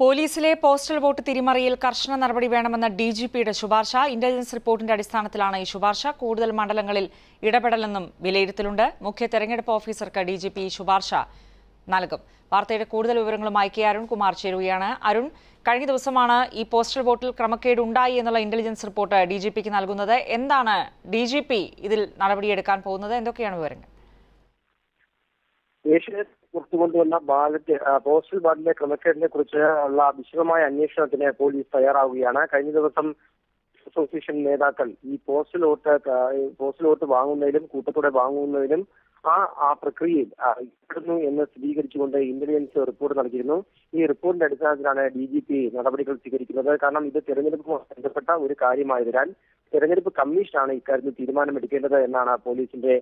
പോലീസിലെ postal vote തിരിമറിയിൽ കർശന നടപടി വേണമെന്ന ഡി ജി പിയുടെ ശുപാർശ ഇന്റലിജൻസ് റിപ്പോർട്ടിന്റെ അടിസ്ഥാനത്തിലാണ് ഈ ശുപാർശ. കൂടുതൽ മണ്ഡലങ്ങളിൽ ഇടപെടലെന്നും വിലയിരുത്തലുണ്ട്. മുഖ്യ തെരഞ്ഞെടുപ്പ് ഓഫീസർക്ക് ഡി ജി പി ശുപാർശ നൽകും. വാർത്തയുടെ കൂടുതൽ വിവരങ്ങളുമായി കെ അരുൺകുമാർ ചേരുകയാണ്. അരുൺ കഴിഞ്ഞ ദിവസമാണ് ഈ പോസ്റ്റൽ വോട്ടിൽ ക്രമക്കേട് ഉണ്ടായി എന്നുള്ള ഇന്റലിജൻസ് റിപ്പോർട്ട് ഡി ജി പിക്ക് നൽകുന്നത്. എന്താണ് ഡി ജി പി ഇതിൽ നടപടിയെടുക്കാൻ പോകുന്നത്? എന്തൊക്കെയാണ് വിവരങ്ങൾ? ഏഷ്യയിൽ പുറത്തുകൊണ്ടുവന്ന ബാലറ്റ് പോസ്റ്റൽ ബാലറ്റിലെ ക്രമക്കേടിനെ കുറിച്ച് ഉള്ള വിശദമായ അന്വേഷണത്തിന് പോലീസ് തയ്യാറാവുകയാണ്. കഴിഞ്ഞ ദിവസം അസോസിയേഷൻ നേതാക്കൾ ഈ പോസ്റ്റൽ വോട്ട് പോസ്റ്റൽ വോട്ട് വാങ്ങുന്നതിലും കൂട്ടത്തോടെ വാങ്ങുന്നതിലും ആ ആ പ്രക്രിയയിൽ ഏർപ്പെടുന്നു എന്ന് സ്ഥിരീകരിച്ചുകൊണ്ട് ഇന്റലിജൻസ് റിപ്പോർട്ട് നൽകിയിരുന്നു. ഈ റിപ്പോർട്ടിന്റെ അടിസ്ഥാനത്തിലാണ് ഡി ജി പി നടപടികൾ സ്വീകരിക്കുന്നത്. കാരണം ഇത് തെരഞ്ഞെടുപ്പുമായി ബന്ധപ്പെട്ട ഒരു കാര്യമായതിനാൽ തെരഞ്ഞെടുപ്പ് കമ്മീഷനാണ് ഇക്കാര്യത്തിൽ തീരുമാനമെടുക്കേണ്ടത് എന്നാണ് പോലീസിന്റെ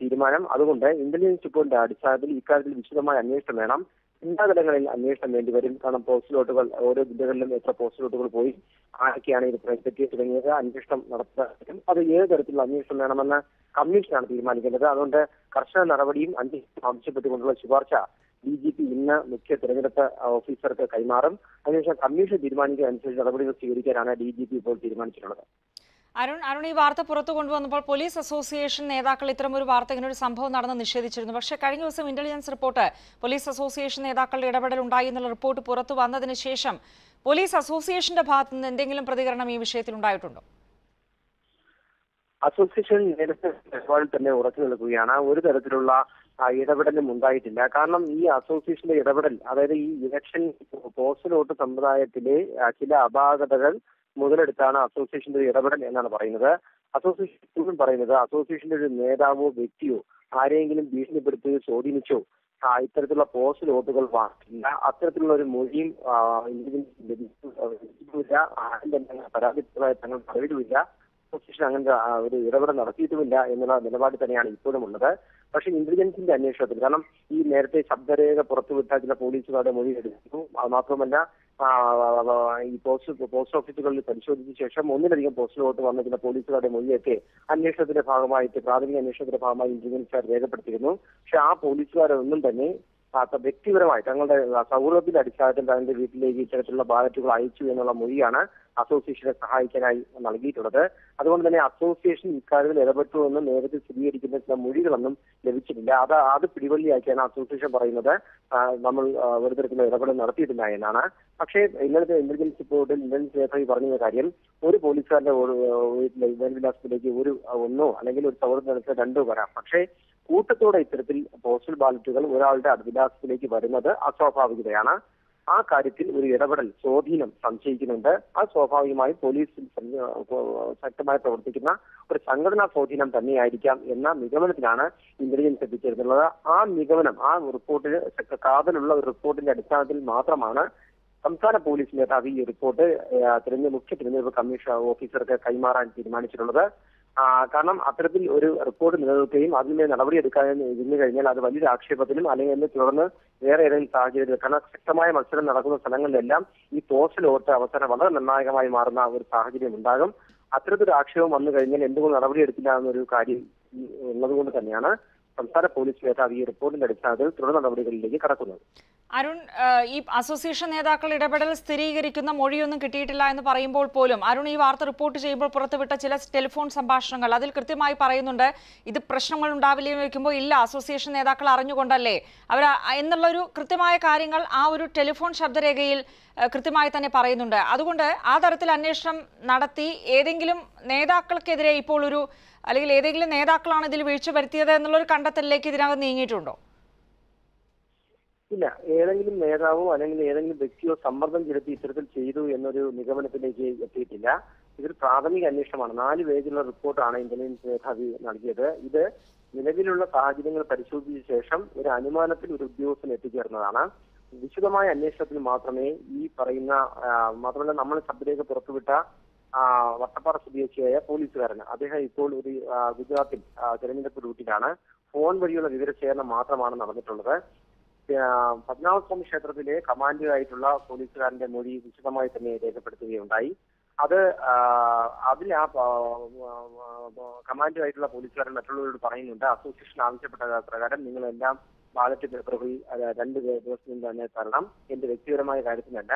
തീരുമാനം. അതുകൊണ്ട് ഇന്റലിജൻസ് റിപ്പോർട്ടിന്റെ അടിസ്ഥാനത്തിൽ ഇക്കാര്യത്തിൽ വിശദമായ അന്വേഷണം വേണം. എല്ലാ തലങ്ങളിൽ അന്വേഷണം വേണ്ടിവരും. കാരണം പോസ്റ്റ് ലോട്ടുകൾ ഓരോ ജില്ലകളിലും എത്ര പോസ്റ്റ് ലോട്ടുകൾ പോയി ആരൊക്കെയാണ് ഇത് പറ്റി തുടങ്ങിയത് അന്വേഷണം നടത്താൻ അത് ഏത് തരത്തിലുള്ള അന്വേഷണം വേണമെന്ന് കമ്മീഷനാണ് തീരുമാനിക്കേണ്ടത്. അതുകൊണ്ട് കർശന നടപടിയും അന്വേഷണം ആവശ്യപ്പെട്ടുകൊണ്ടുള്ള ശുപാർശ ഡി ജി പി ഇന്ന് മുഖ്യ തെരഞ്ഞെടുപ്പ് ഓഫീസർക്ക് കൈമാറും. അതിനുശേഷം കമ്മീഷൻ തീരുമാനിക്കുക അനുസരിച്ച് നടപടികൾ സ്വീകരിക്കാനാണ് ഡി ജി പി ഇപ്പോൾ തീരുമാനിച്ചിട്ടുള്ളത്. അരുൺ അരുൺ ഈ വാർത്ത പുറത്തു കൊണ്ടുവന്നപ്പോൾ പോലീസ് അസോസിയേഷൻ നേതാക്കൾ ഇത്തരം ഒരു വാർത്ത ഇങ്ങനെ ഒരു സംഭവം നടന്ന് നിഷേധിച്ചിരുന്നു. പക്ഷെ കഴിഞ്ഞ ദിവസം ഇന്റലിജൻസ് റിപ്പോർട്ട് പോലീസ് അസോസിയേഷൻ നേതാക്കളുടെ ഇടപെടൽ ഉണ്ടായി എന്നുള്ള റിപ്പോർട്ട് പുറത്തു വന്നതിന് ശേഷം പോലീസ് അസോസിയേഷന്റെ ഭാഗത്ത് നിന്ന് എന്തെങ്കിലും പ്രതികരണം ഈ വിഷയത്തിൽ ഉണ്ടായിട്ടുണ്ടോ? അസോസിയേഷൻ നേരത്തെ തന്നെ ഉറച്ചു നിൽക്കുകയാണ്. ഒരു തരത്തിലുള്ള ഇടപെടലും ഉണ്ടായിട്ടില്ല. കാരണം ഈ അസോസിയേഷന്റെ ഇടപെടൽ അതായത് ഈ ഇലക്ഷൻ പോസ്റ്റൽ വോട്ട് സമ്പ്രദായത്തിലെ ചില അപാകതകൾ മുതലെടുത്താണ് അസോസിയേഷന്റെ ഇടപെടൽ എന്നാണ് പറയുന്നത്. അസോസിയേഷൻ പറയുന്നത് അസോസിയേഷന്റെ ഒരു നേതാവോ വ്യക്തിയോ ആരെയെങ്കിലും ഭീഷണിപ്പെടുത്തുകയോ സ്വാധീനിച്ചോ ഇത്തരത്തിലുള്ള പോസ്റ്റൽ വോട്ടുകൾ വാങ്ങില്ല അത്തരത്തിലുള്ള ഒരു മൊഴിയും ആരും തന്നെ പരാതിപ്പെട്ടതായി തങ്ങൾ പറയിലുമില്ല അസോസിയേഷൻ അങ്ങനെ ഒരു ഇടപെടൽ നടത്തിയിട്ടുമില്ല എന്നുള്ള നിലപാട് തന്നെയാണ് ഇപ്പോഴും ഉള്ളത്. പക്ഷേ ഇന്റലിജൻസിന്റെ അന്വേഷണത്തിൽ കാരണം ഈ നേരത്തെ ശബ്ദരേഖ പുറത്തുവിട്ട ചില പോലീസുകാരുടെ മൊഴി എടുത്തു അത് മാത്രമല്ല ഈ പോസ്റ്റ് പോസ്റ്റ് ഓഫീസുകളിൽ പരിശോധിച്ച ശേഷം ഒന്നിലധികം പോസ്റ്റിലോട്ട് വന്ന ചില പോലീസുകാരുടെ മൊഴിയൊക്കെ അന്വേഷണത്തിന്റെ ഭാഗമായിട്ട് പ്രാഥമിക അന്വേഷണത്തിന്റെ ഭാഗമായി ഇന്റലിജൻസ് രേഖപ്പെടുത്തിയിരുന്നു. പക്ഷെ ആ പോലീസുകാരൊന്നും തന്നെ വ്യക്തിപരമായി തങ്ങളുടെ സൗഹൃദത്തിന്റെ അടിസ്ഥാനത്തിൽ തന്റെ വീട്ടിലേക്ക് ഇത്തരത്തിലുള്ള ബാലറ്റുകൾ അയച്ചു എന്നുള്ള മൊഴിയാണ് അസോസിയേഷനെ സഹായിക്കാനായി നൽകിയിട്ടുള്ളത്. അതുകൊണ്ട് തന്നെ അസോസിയേഷൻ ഇക്കാര്യത്തിൽ ഇടപെട്ടു എന്ന് നേരത്തെ സ്ഥിരീകരിക്കുന്ന ചില മൊഴികളൊന്നും ലഭിച്ചിട്ടില്ല. അത് അത് പിടിവള്ളിയാക്കിയാണ് അസോസിയേഷൻ പറയുന്നത്. നമ്മൾ ഒരു തരത്തിലുള്ള ഇടപെടൽ നടത്തിയിട്ടില്ല എന്നാണ്. പക്ഷേ ഇന്നലത്തെ ഇന്റലിജൻസ് റിപ്പോർട്ടിൽ ഇന്റലിജൻസ് മേധാവി പറഞ്ഞ കാര്യം ഒരു പോലീസുകാരന്റെ വിലാസത്തിലേക്ക് ഒരു ഒന്നോ അല്ലെങ്കിൽ ഒരു സൗഹൃദ രണ്ടോ വരാം. പക്ഷേ കൂട്ടത്തോടെ ഇത്തരത്തിൽ പോസ്റ്റൽ ബാലറ്റുകൾ ഒരാളുടെ വിലാസത്തിലേക്ക് വരുന്നത് അസ്വാഭാവികതയാണ്. ആ കാര്യത്തിൽ ഒരു ഇടപെടൽ സ്വാധീനം സംശയിക്കുന്നുണ്ട്. അത് സ്വാഭാവികമായി പോലീസിൽ ശക്തമായി പ്രവർത്തിക്കുന്ന ഒരു സംഘടനാ സ്വാധീനം തന്നെയായിരിക്കാം എന്ന നിഗമനത്തിലാണ് ഇന്റലിജൻസ് എത്തിച്ചേരുന്നത് ആ നിഗമനം ആ റിപ്പോർട്ടിൽ കാതലുള്ള ഒരു റിപ്പോർട്ടിന്റെ അടിസ്ഥാനത്തിൽ മാത്രമാണ് സംസ്ഥാന പോലീസ് മേധാവി ഈ റിപ്പോർട്ട് തിരഞ്ഞെടുപ്പ് മുഖ്യ തിരഞ്ഞെടുപ്പ് കമ്മീഷൻ ഓഫീസർക്ക് കൈമാറാൻ തീരുമാനിച്ചിട്ടുള്ളത്. കാരണം അത്തരത്തിൽ ഒരു റിപ്പോർട്ട് നിലനിൽക്കുകയും അതിന്മേൽ നടപടിയെടുക്കാതെ ഇരുന്നു കഴിഞ്ഞാൽ അത് വലിയൊരു ആക്ഷേപത്തിനും അല്ലെങ്കിൽ അതിനെ തുടർന്ന് വേറെ ഏതെങ്കിലും സാഹചര്യത്തിൽ കാരണം ശക്തമായ മത്സരം നടക്കുന്ന സ്ഥലങ്ങളിലെല്ലാം ഈ പോസ്റ്റൽ വോട്ട് അവസരം വളരെ നിർണായകമായി മാറുന്ന ഒരു സാഹചര്യം ഉണ്ടാകും. അത്തരത്തിലൊരു ആക്ഷേപം വന്നു കഴിഞ്ഞാൽ എന്തുകൊണ്ട് നടപടിയെടുക്കില്ല എന്നൊരു കാര്യം ഉള്ളതുകൊണ്ട് തന്നെയാണ് സംസ്ഥാന പോലീസ് മേധാവി ഈ റിപ്പോർട്ടിന്റെ അടിസ്ഥാനത്തിൽ തുടർ നടപടികളിലേക്ക് കടക്കുന്നത്. അരുൺ ഈ അസോസിയേഷൻ നേതാക്കൾ ഇടപെടൽ സ്ഥിരീകരിക്കുന്ന മൊഴിയൊന്നും കിട്ടിയിട്ടില്ല എന്ന് പറയുമ്പോൾ പോലും അരുൺ ഈ വാർത്ത റിപ്പോർട്ട് ചെയ്യുമ്പോൾ പുറത്തുവിട്ട ചില ടെലിഫോൺ സംഭാഷണങ്ങൾ അതിൽ കൃത്യമായി പറയുന്നുണ്ട് ഇത് പ്രശ്നങ്ങൾ ഉണ്ടാവില്ലേ എന്ന് വെക്കുമ്പോൾ ഇല്ല അസോസിയേഷൻ നേതാക്കൾ അറിഞ്ഞുകൊണ്ടല്ലേ. അവർ എന്നുള്ളൊരു കൃത്യമായ കാര്യങ്ങൾ ആ ഒരു ടെലിഫോൺ ശബ്ദരേഖയിൽ കൃത്യമായി തന്നെ പറയുന്നുണ്ട്. അതുകൊണ്ട് ആ തരത്തിൽ അന്വേഷണം നടത്തി ഏതെങ്കിലും നേതാക്കൾക്കെതിരെ ഇപ്പോൾ ഒരു അല്ലെങ്കിൽ ഏതെങ്കിലും നേതാക്കളാണ് ഇതിൽ വീഴ്ച വരുത്തിയത് എന്നുള്ളൊരു കണ്ടെത്തലിലേക്ക് ഇതിനകം നീങ്ങിയിട്ടുണ്ടോ? ഇല്ല. ഏതെങ്കിലും നേതാവോ അല്ലെങ്കിൽ ഏതെങ്കിലും വ്യക്തിയോ സമ്മർദ്ദം ചെലുത്തി ഇത്തരത്തിൽ ചെയ്തു എന്നൊരു നിഗമനത്തിലേക്ക് എത്തിയിട്ടില്ല. ഇതൊരു പ്രാഥമിക അന്വേഷണമാണ്. നാല് പേജുള്ള റിപ്പോർട്ടാണ് ഇന്റലിജൻസ് മേധാവി നൽകിയത്. ഇത് നിലവിലുള്ള സാഹചര്യങ്ങൾ പരിശോധിച്ച ശേഷം ഒരു അനുമാനത്തിൽ ഒരു ഉദ്യോഗസ്ഥൻ എത്തിച്ചേർന്നതാണ്. വിശദമായ അന്വേഷണത്തിൽ മാത്രമേ ഈ പറയുന്ന മാത്രമല്ല നമ്മൾ ശബ്ദരേഖ പുറത്തുവിട്ട വട്ടപ്പാറ സ്വദേശിയായ പോലീസുകാരന്. അദ്ദേഹം ഇപ്പോൾ ഒരു ഗുജറാത്തിൽ തെരഞ്ഞെടുപ്പ് ഡ്യൂട്ടിയിലാണ്. ഫോൺ വഴിയുള്ള വിവരശേഖരണം മാത്രമാണ് നടന്നിട്ടുള്ളത്. പത്മനാഭസ്വാമി ക്ഷേത്രത്തിലെ കമാൻഡറായിട്ടുള്ള പോലീസുകാരന്റെ മൊഴി വിശദമായി തന്നെ രേഖപ്പെടുത്തുകയുണ്ടായി. അത് അതിൽ ആ കമാൻഡറായിട്ടുള്ള പോലീസുകാരൻ മറ്റുള്ളവരോട് പറയുന്നുണ്ട് അസോസിയേഷൻ ആവശ്യപ്പെട്ട പ്രകാരം നിങ്ങളെല്ലാം ബാലറ്റ് പേപ്പറുകൾ രണ്ട് ദിവസം തന്നെ തരണം. എന്റെ വ്യക്തിപരമായ കാര്യത്തിനല്ല.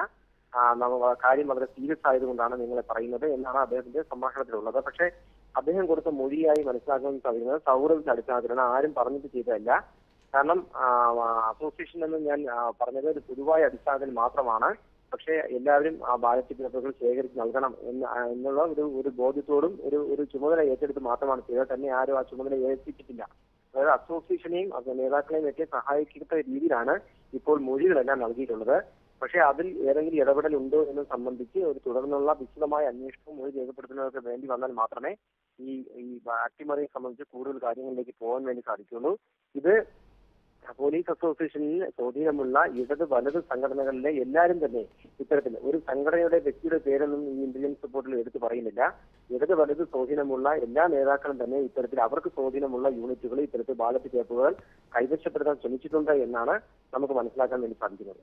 കാര്യം വളരെ സീരിയസ് ആയതുകൊണ്ടാണ് നിങ്ങളെ പറയുന്നത് എന്നാണ് അദ്ദേഹത്തിന്റെ സംഭാഷണത്തിലുള്ളത്. പക്ഷേ അദ്ദേഹം കൊടുത്ത മൊഴിയായി മനസ്സിലാക്കാൻ സാധിക്കുന്നത് സൗഹൃദത്തിന്റെ അടിസ്ഥാനത്തിലാണ്. ആരും പറഞ്ഞിട്ട് ചെയ്തതല്ല. കാരണം അസോസിയേഷൻ എന്ന് ഞാൻ പറഞ്ഞത് ഒരു പൊതുവായ അടിസ്ഥാനത്തിൽ മാത്രമാണ്. പക്ഷേ എല്ലാവരും ആ ബാലറ്റ് പേപ്പറുകൾ ശേഖരിച്ച് നൽകണം എന്ന് എന്നുള്ള ഒരു ഒരു ബോധ്യത്തോടും ഒരു ഒരു ചുമതല ഏറ്റെടുത്ത് മാത്രമാണ് ചെയ്തത്. തന്നെ ആരും ആ ചുമതല ഏൽപ്പിച്ചിട്ടില്ല അതായത് അസോസിയേഷനെയും നേതാക്കളെയും ഒക്കെ സഹായിക്കുന്ന രീതിയിലാണ് ഇപ്പോൾ മൊഴികളെല്ലാം നൽകിയിട്ടുള്ളത്. പക്ഷേ അതിൽ ഏതെങ്കിലും ഇടപെടൽ ഉണ്ടോ എന്ന് സംബന്ധിച്ച് ഒരു തുടർന്നുള്ള വിശദമായ അന്വേഷണവും മൊഴി രേഖപ്പെടുത്തുന്നതൊക്കെ വേണ്ടി വന്നാൽ മാത്രമേ ഈ ഈ അട്ടിമറിയെ സംബന്ധിച്ച് കൂടുതൽ കാര്യങ്ങളിലേക്ക് പോകാൻ വേണ്ടി സാധിക്കുള്ളൂ ഇത് പോലീസ് അസോസിയേഷനിൽ സ്വാധീനമുള്ള ഇടത് വലത് സംഘടനകളിലെ എല്ലാവരും തന്നെ ഇത്തരത്തിൽ ഒരു സംഘടനയുടെ വ്യക്തിയുടെ പേരൊന്നും ഈ ഇന്റലിജൻസ് റിപ്പോർട്ടിൽ എടുത്തു പറയുന്നില്ല. ഇടത് വലത് സ്വാധീനമുള്ള എല്ലാ നേതാക്കളും തന്നെ ഇത്തരത്തിൽ അവർക്ക് സ്വാധീനമുള്ള യൂണിറ്റുകൾ ഇത്തരത്തിൽ ബാലറ്റ് പേപ്പറുകൾ കൈവശപ്പെടുത്താൻ ശ്രമിച്ചിട്ടുണ്ട് എന്നാണ് നമുക്ക് മനസ്സിലാക്കാൻ വേണ്ടി സാധിക്കുന്നത്.